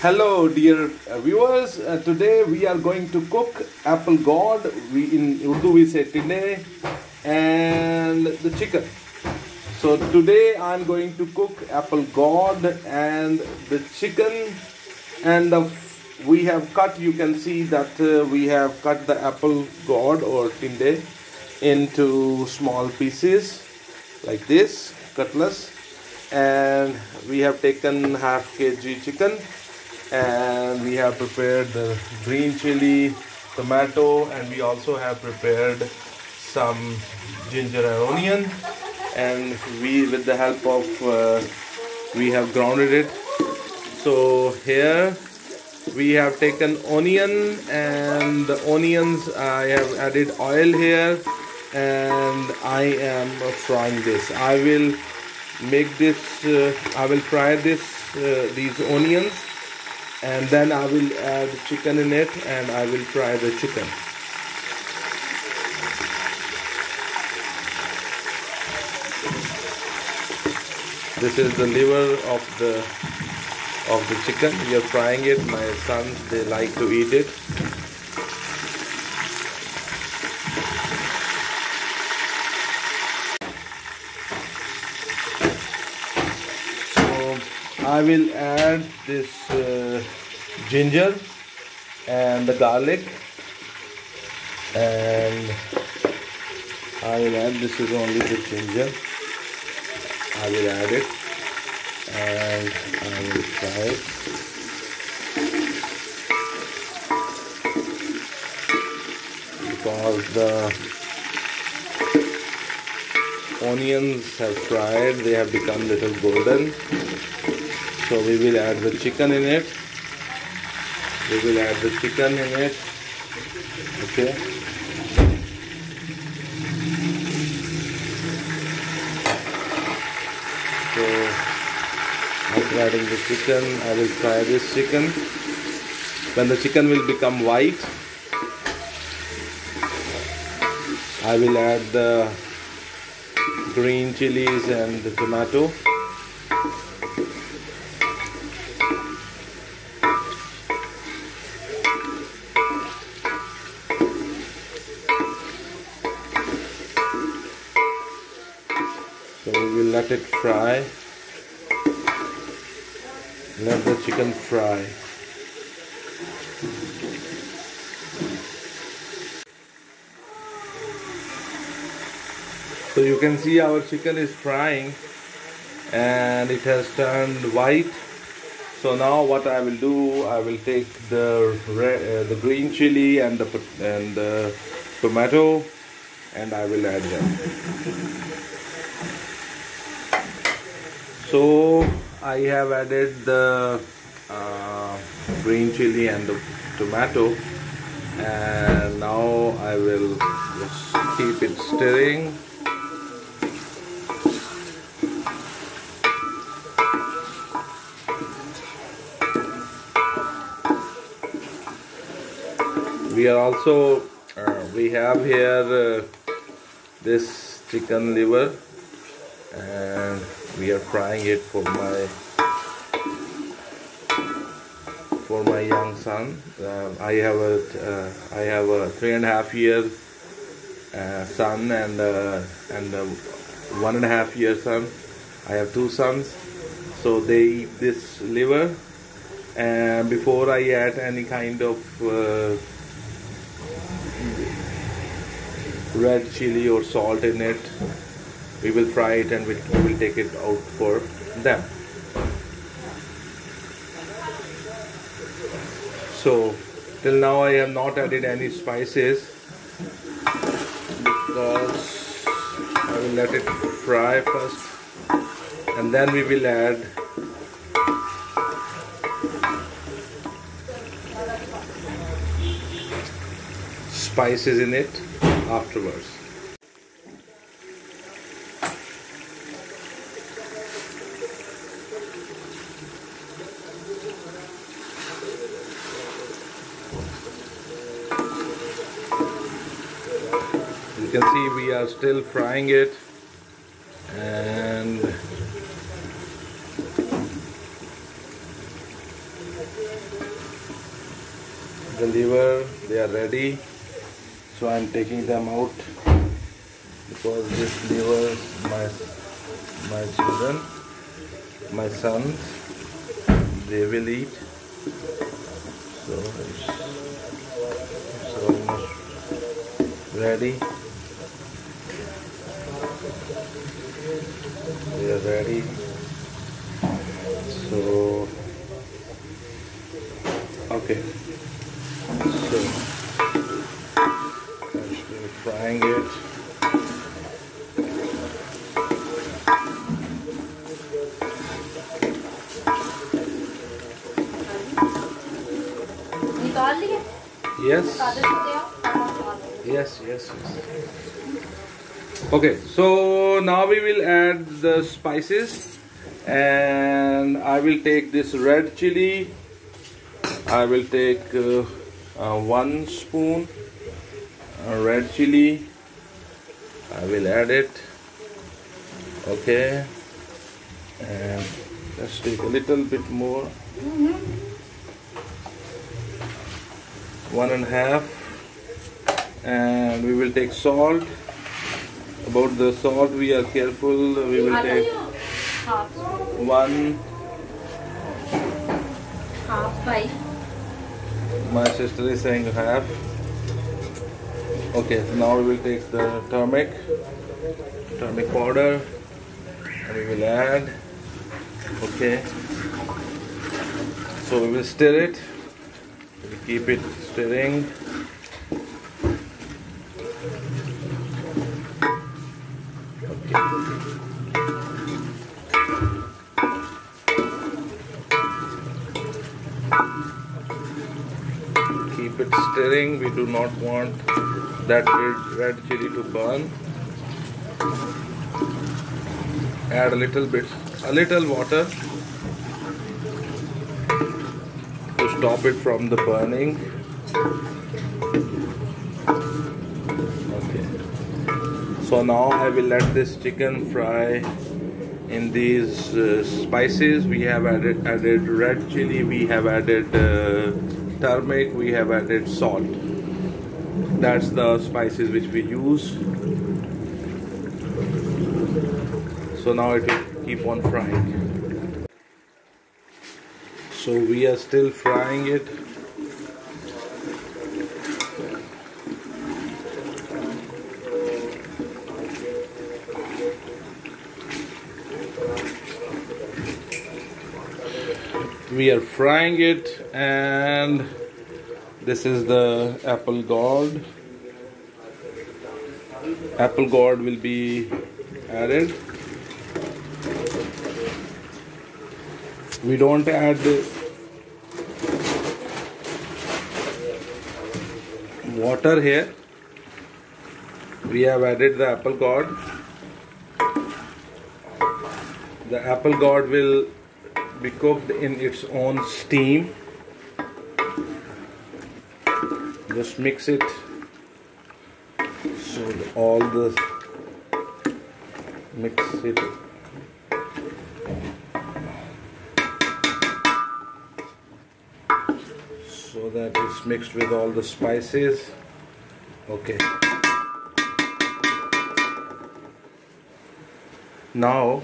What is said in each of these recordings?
Hello, dear uh, viewers. Uh, today we are going to cook apple gourd. We in Urdu we say tinde and the chicken. So today I'm going to cook apple gourd and the chicken and the we have cut. You can see that uh, we have cut the apple gourd or tinde into small pieces like this, cutlass, and we have taken half kg chicken and we have prepared the green chili tomato and we also have prepared some ginger and onion. And we with the help of uh, we have grounded it. So here we have taken onion and the onions i have added oil here and i am frying this. I will make this uh, i will fry this uh, these onions and then I will add chicken in it and I will fry the chicken. This is the liver of the of the chicken. We are frying it. My sons they like to eat it. So I will add this ginger and the garlic. And I will add this is only the ginger. I will add it. And I will fry it. Because the onions have fried they have become little golden. So we will add the chicken in it we will add the chicken in it. Okay. So after adding the chicken I will fry this chicken. When the chicken will become white I will add the green chilies and the tomato let it fry. Let the chicken fry. So you can see our chicken is frying and it has turned white. So now what I will do, I will take the uh, the green chili and the and the tomato and I will add them. So I have added the uh, green chili and the tomato. And now I will just keep it stirring. We are also uh, we have here uh, this chicken liver we are frying it for my for my young son. Uh, i have a uh, i have a three and a half year uh, son and uh, and one and a half year son. I have two sons. So they eat this liver. And before i add any kind of uh, red chili or salt in it we will fry it and we we will take it out for them. So till now i have not added any spices. Because i will let it fry first. And then we will add spices in it afterwards can see we are still frying it. And the liver they are ready. So I'm taking them out because this liver my my children my sons they will eat. So it's, it's almost ready we are ready so okay so I'm just frying it Yes. Yes, yes, yes. Okay, so now we will add the spices and I will take this red chili. I will take uh, uh, one spoon uh, red chili. I will add it. Okay, and let's take a little bit more. One and a half and we will take salt about the salt we are careful. We will take one half by? My sister is saying half. Okay so now we will take the turmeric. Turmeric powder. And we will add. Okay. So we will stir it. We will keep it stirring. Keep it stirring. We do not want that red, red chili to burn. Add a little bit a little water to stop it from the burning okay so now I will let this chicken fry in these uh, spices? We have added added red chili we have added uh, turmeric we have added salt. That's the spices which we use. So now it will keep on frying. So we are still frying it we are frying it and this is the apple gourd. Apple gourd will be added. We don't add water here. We have added the apple gourd. The apple gourd will be cooked in its own steam. Just mix it so all the mix it. So that it's mixed with all the spices. Okay. Now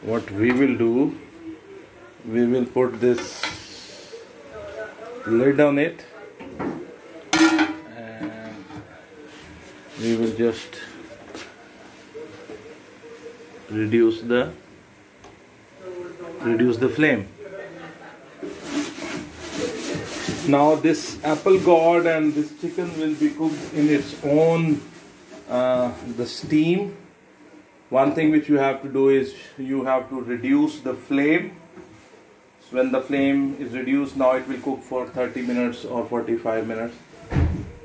what we will do we will put this lid on it. And we will just reduce the reduce the flame. Now this apple gourd and this chicken will be cooked in its own uh, the steam. One thing which you have to do is you have to reduce the flame so when the flame is reduced now it will cook for 30 minutes or 45 minutes.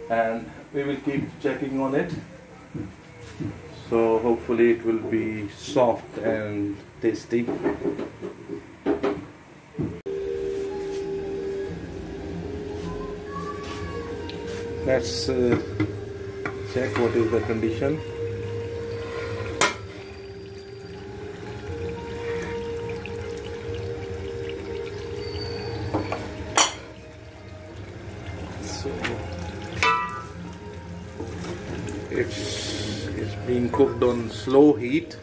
And we will keep checking on it. So hopefully it will be soft and tasty. Let's uh, check what is the condition cooked on slow heat.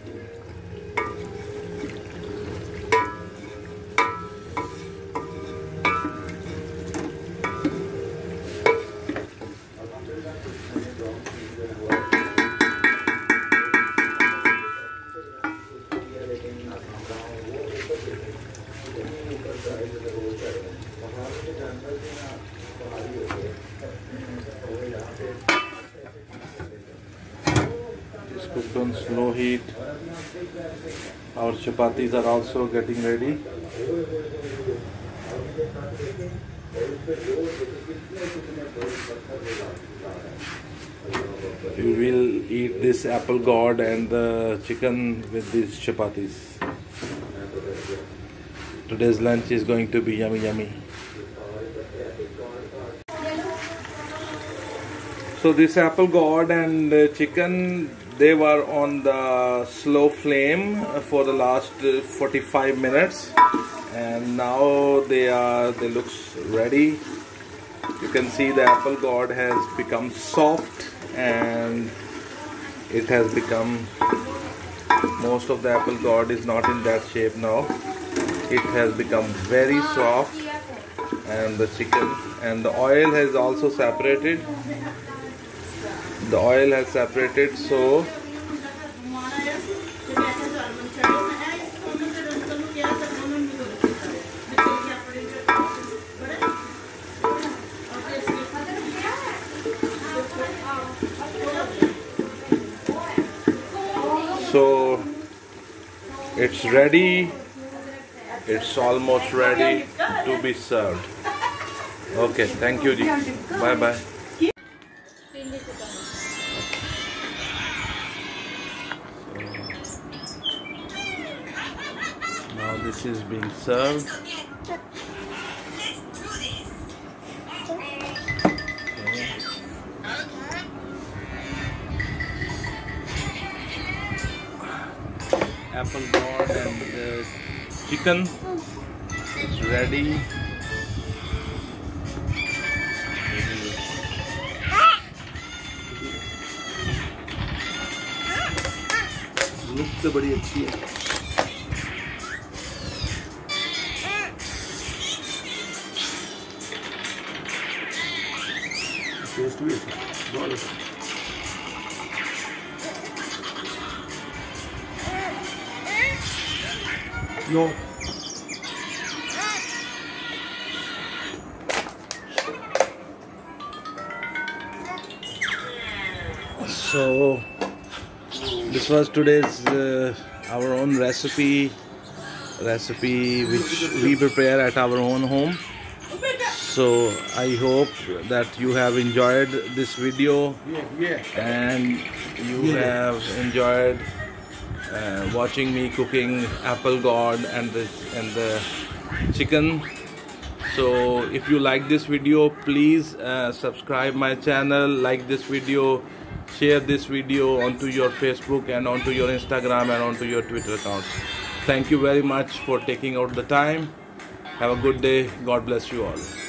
Chapatis are also getting ready. We will eat this apple gourd and the chicken with these chapatis. Today's lunch is going to be yummy yummy. So this apple gourd and chicken they were on the slow flame for the last uh, 45 minutes. And now they are they looks ready. You can see the apple gourd has become soft and it has become most of the apple gourd is not in that shape now. It has become very soft and the chicken and the oil has also separated the oil has separated so so it's ready. It's almost ready to be served. Okay thank you ji. Bye bye now this is being served. Apple gourd and the chicken. Is ready तो बड़ी अच्छी है test भी अच्छा बहुत अच्छा. So this was today's uh, our own recipe recipe which we prepare at our own home. So i hope that you have enjoyed this video and you have enjoyed uh, watching me cooking apple gourd and the and the chicken. So if you like this video please uh, subscribe my channel like this video share this video onto your facebook and onto your instagram and onto your twitter accounts. Thank you very much for taking out the time. Have a good day. God bless you all